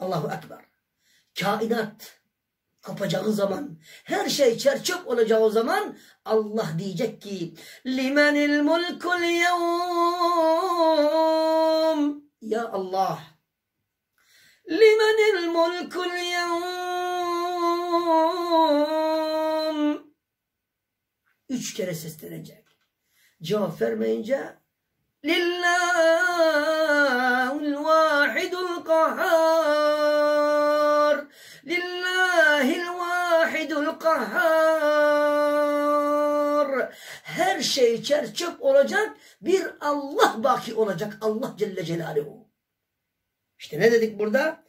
Allahu Ekber. Kainat kopacağı zaman, her şey çerçöp olacağı zaman Allah diyecek ki limenil mulkul yevm ya Allah limenil mulkul yevm üç kere seslenecek. Cevap vermeyince lillahul vahidul kahhar kahhar her şey çerçöp olacak bir Allah baki olacak. Allah Celle Celaluhu. İşte ne dedik burada?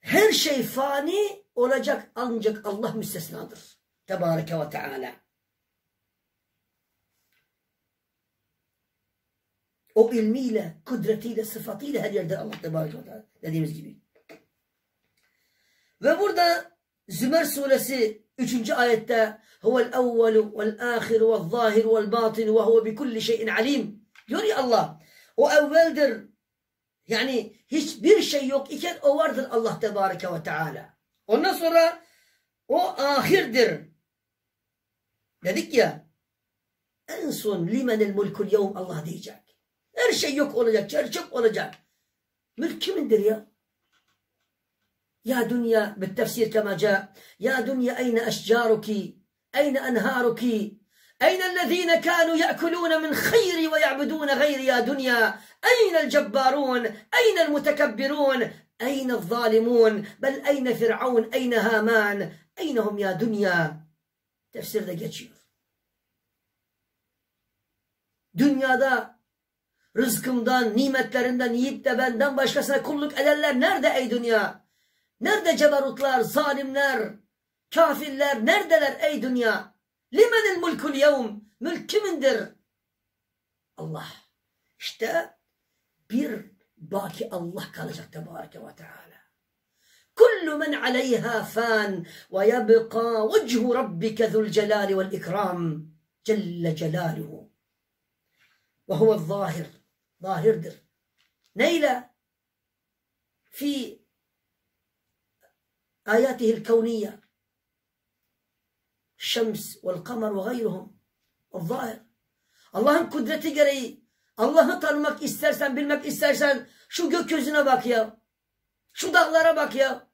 Her şey fani olacak ancak Allah müstesnadır. Tebareke ve Teala. O ilmiyle, kudretiyle, sıfatıyla her yerde Allah Tebareke ve Teala dediğimiz gibi. Ve burada Zümer suresi 3. ayette huvel evvelu vel ahiru vel zahiru vel batinu ve huve bi şeyin alim. Diyor ya Allah. O evveldir. Yani hiçbir şey yok iken o vardır Allah Tebareke ve Teala. Ondan sonra o ahirdir. Dedik ya en son limenel mulkul yevm Allah diyecek. Her şey yok olacak, çerçöp olacak. Mülk kimindir ya? يا دنيا بالتفسير كما جاء يا دنيا أين أشجارك؟ أين أنهارك؟ أين الذين كانوا يأكلون من خيري ويعبدون غيري يا دنيا؟ أين الجبارون؟ أين المتكبرون؟ أين الظالمون؟ بل أين فرعون؟ أين هامان؟ أين هم يا دنيا؟ تفسير ده geçiyor Dünyada rızkımdan, nimetlerinden yiyip de benden başkasına kulluk ederler. Nerede ey dünya? Nerede cebarutlar, zalimler, kafirler? Neredeler ey dünya? Limenil mulkul yevm? Mülk kimindir? Allah. İşte bir baki Allah kalacak Tebareke ve Teala. Kullu men aleyha fan ve yebqa vecihu rabbike zul celali vel ikram. Celle celaluhu. Ve huve zahir. Zahirdir. Neyle? Fi آياته الكونية الشمس والقمر وغيرهم الظاهر Allah'ın kudreti gereği Allah'ı tanımak istersen, bilmek istersen şu gökyüzüne bak ya. Şu dağlara bak ya.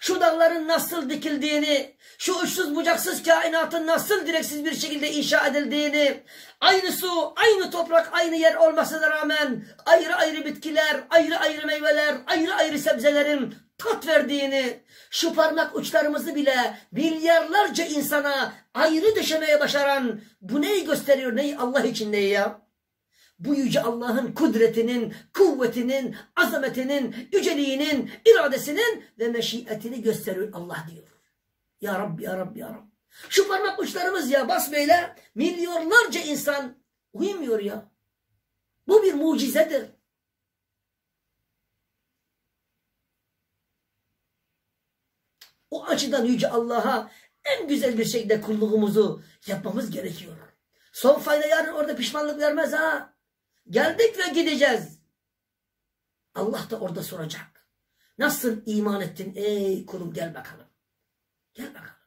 Şu dağların nasıl dikildiğini, şu uçsuz bucaksız kainatın nasıl direksiz bir şekilde inşa edildiğini, aynı su, aynı toprak, aynı yer olmasına rağmen ayrı ayrı bitkiler, ayrı ayrı meyveler, ayrı ayrı sebzelerin tat verdiğini, şu parmak uçlarımızı bile milyarlarca insana ayrı döşemeye başaran bu neyi gösteriyor, neyi Allah için neyi ya? Bu yüce Allah'ın kudretinin, kuvvetinin, azametinin, yüceliğinin, iradesinin ve meşiyetini gösteriyor Allah diyor. Ya Rabbi, Ya Rabbi, Ya Rabbi. Şu parmak uçlarımız ya bas böyle milyonlarca insan uyumuyor ya. Bu bir mucizedir. O açıdan Yüce Allah'a en güzel bir şekilde kulluğumuzu yapmamız gerekiyor. Son fayda yarın orada pişmanlık vermez ha. Geldik ve gideceğiz. Allah da orada soracak. Nasıl iman ettin ey kulum gel bakalım. Gel bakalım.